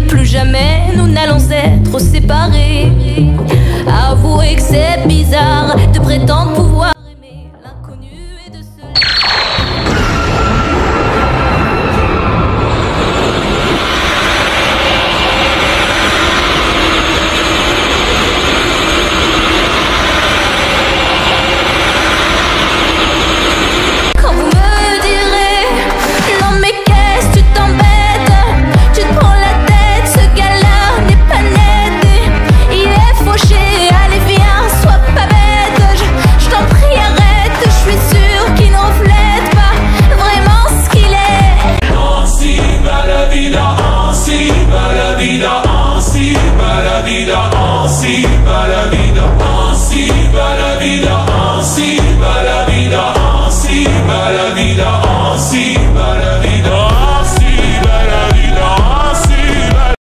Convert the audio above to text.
Plus jamais nous n'allons être séparés. Avouez que c'est bizarre de prétendre pouvoir. así va la vida, así va la vida, así va la vida, así va la vida, va la vida.